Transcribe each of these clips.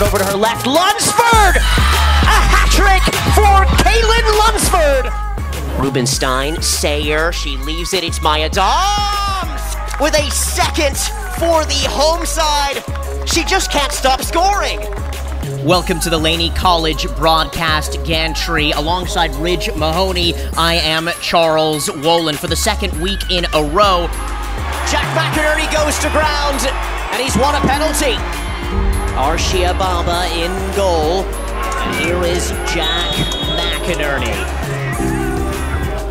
Over to her left. Lunsford! A hat trick for Kaylin Lunsford! Rubenstein, Sayer, she leaves it. It's Maya Doms with a second for the home side. She just can't stop scoring. Welcome to the Laney College broadcast gantry. Alongside Ridge Mahoney, I am Charles Wollin for the second week in a row. Jack McInerney goes to ground, and he's won a penalty. Arshia Baba in goal. And here is Jack McInerney.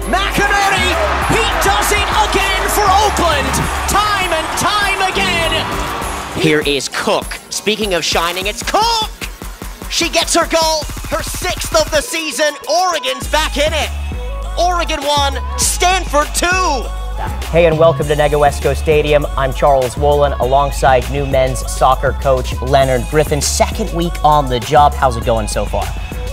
McInerney, he does it again for Oakland, time and time again. Here is Cook. Speaking of shining, it's Cook. She gets her goal, her sixth of the season. Oregon's back in it. Oregon 1, Stanford two. Hey, and welcome to Negoesco Stadium. I'm Charles Wollin alongside new men's soccer coach Leonard Griffin. Second week on the job. How's it going so far?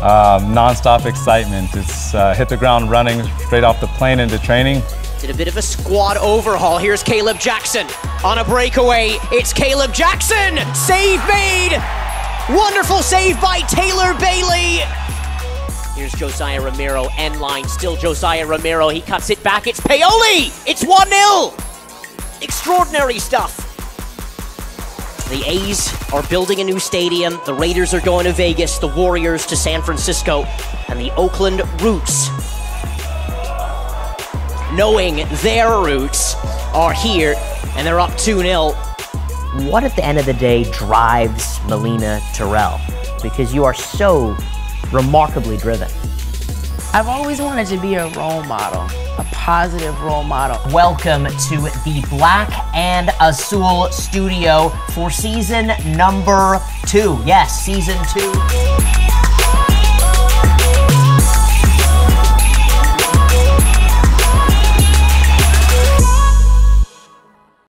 Um, non-stop excitement. It's uh, hit the ground running straight off the plane into training. Did a bit of a squad overhaul. Here's Caleb Jackson on a breakaway. It's Caleb Jackson. Save made. Wonderful save by Taylor Bailey. Here's Josiah Romero, end line, still Josiah Romero. He cuts it back. It's Paoli. It's 1 0. Extraordinary stuff. The A's are building a new stadium. The Raiders are going to Vegas. The Warriors to San Francisco. And the Oakland Roots, knowing their roots, are here and they're up 2 0 what at the end of the day drives Melina Terrell? Because you are so remarkably driven. I've always wanted to be a role model, a positive role model. Welcome to the Black and Azul studio for season number two. Yes, season two.